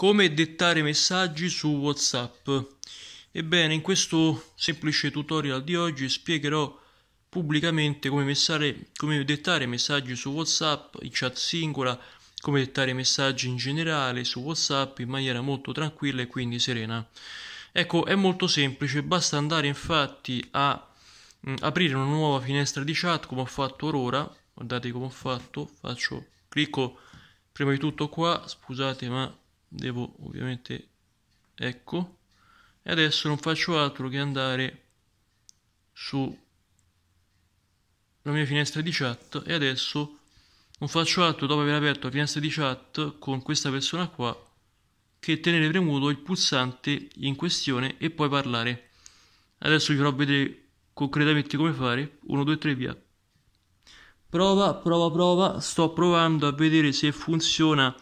Come dettare messaggi su WhatsApp. Ebbene, in questo semplice tutorial di oggi spiegherò pubblicamente come, messare, come dettare messaggi su WhatsApp in chat singola, come dettare messaggi in generale su WhatsApp in maniera molto tranquilla e quindi serena. Ecco, è molto semplice, basta andare infatti a mh, mm, aprire una nuova finestra di chat come ho fatto ora. Guardate come ho fatto, faccio clicco prima di tutto qua, scusate ma devo ovviamente ecco. E adesso non faccio altro che andare su la mia finestra di chat. E adesso non faccio altro dopo aver aperto la finestra di chat con questa persona qua che tenere premuto il pulsante in questione e poi parlare. Adesso vi farò vedere concretamente come fare. 1 2 3 via. Prova prova prova. Sto provando a vedere se funziona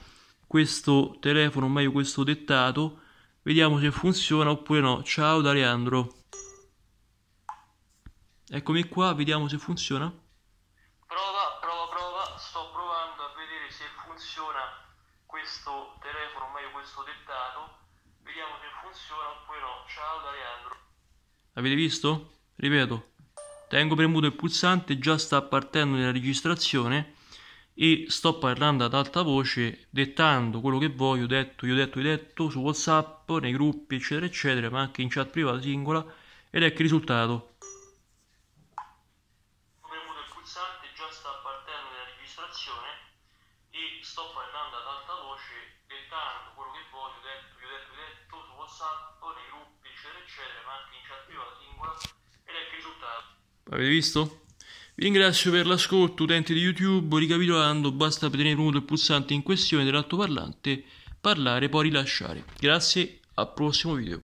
questo telefono, o meglio questo dettato, vediamo se funziona oppure no. Ciao da Leandro. Eccomi qua, vediamo se funziona. Prova, prova, prova, sto provando a vedere se funziona questo telefono, o meglio questo dettato. Vediamo se funziona oppure no. Ciao da Leandro. Avete visto? Ripeto, tengo premuto il pulsante, già sta partendo nella registrazione e sto parlando ad alta voce dettando quello che voglio, detto, io detto, io detto su Whatsapp, nei gruppi, eccetera, eccetera, ma anche in chat privata singola ed ecco il risultato. Premuto il pulsante, già sta partendo nella registrazione e sto parlando ad alta voce dettando quello che voglio, detto, io detto, io detto su Whatsapp, nei gruppi, eccetera, eccetera, ma anche in chat privata singola ed ecco il risultato. Avete visto? Vi ringrazio per l'ascolto, utenti di YouTube. Ricapitolando, basta tenere premuto il pulsante in questione dell'altoparlante, parlare, poi rilasciare. Grazie, al prossimo video.